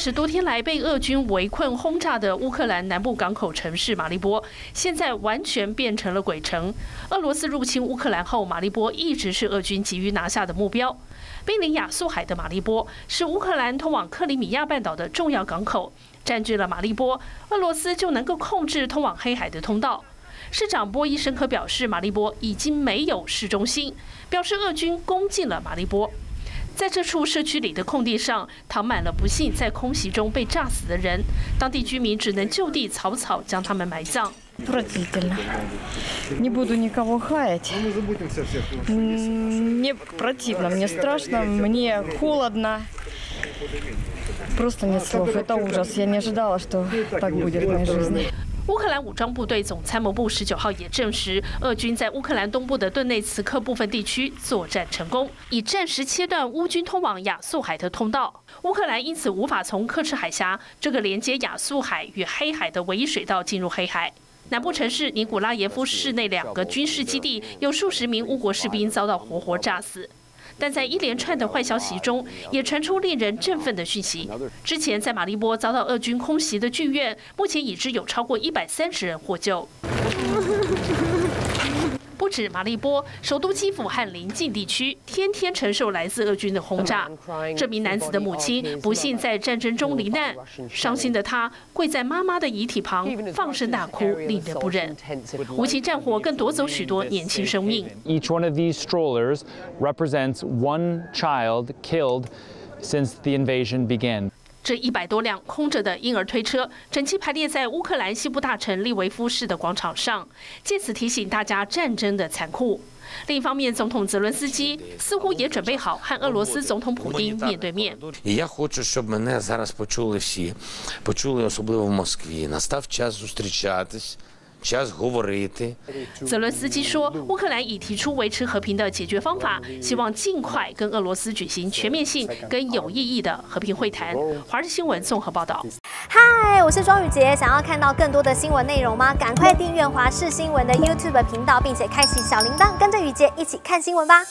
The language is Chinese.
十多天来被俄军围困轰炸的乌克兰南部港口城市马利波，现在完全变成了鬼城。俄罗斯入侵乌克兰后，马利波一直是俄军急于拿下的目标。濒临亚速海的马利波是乌克兰通往克里米亚半岛的重要港口，占据了马利波，俄罗斯就能够控制通往黑海的通道。市长波伊申科表示，马利波已经没有市中心，表示俄军攻进了马利波。在这处社区里的空地上，躺满了不幸在空袭中被炸死的人，当地居民只能就地草草将他们埋葬。Отвратительно. Не буду никого хаять. Мне противно, мне страшно, мне холодно. Просто нет слов. Это ужас. Я не ожидала, что так будет в моей жизни. 乌克兰武装部队总参谋部十九号也证实，俄军在乌克兰东部的顿内茨克部分地区作战成功，以暂时切断乌军通往亚速海的通道。乌克兰因此无法从克赤海峡这个连接亚速海与黑海的唯一水道进入黑海。南部城市尼古拉耶夫市内两个军事基地有数十名乌国士兵遭到活活炸死。但在一连串的坏消息中，也传出令人振奋的讯息。之前在马利波遭到俄军空袭的剧院，目前已知有超过一百三十人获救。不止马利波，首都基辅和邻近地区天天承受来自俄军的轰炸。这名男子的母亲不幸在战争中罹难，伤心的他跪在妈妈的遗体旁放声大哭，令人不忍。无情战火更夺走许多年轻生命。Each one of these strollers represents one child killed since the invasion began. 这一百多辆空着的婴儿推车，整齐排列在乌克兰西部大城利维夫市的广场上，借此提醒大家战争的残酷。另一方面，总统泽伦斯基似乎也准备好和俄罗斯总统普京面对面。Я хочу, щоб мене зараз почули всі, почули особливо в Москві. Настав час зустрічатись. 泽伦斯基说，乌克兰已提出维持和平的解决方法，希望尽快跟俄罗斯举行全面性、跟有意义的和平会谈。华视新闻综合报道。嗨，我是庄宇杰，想要看到更多的新闻内容吗？赶快订阅华视新闻的 YouTube 频道，并且开启小铃铛，跟着宇杰一起看新闻吧。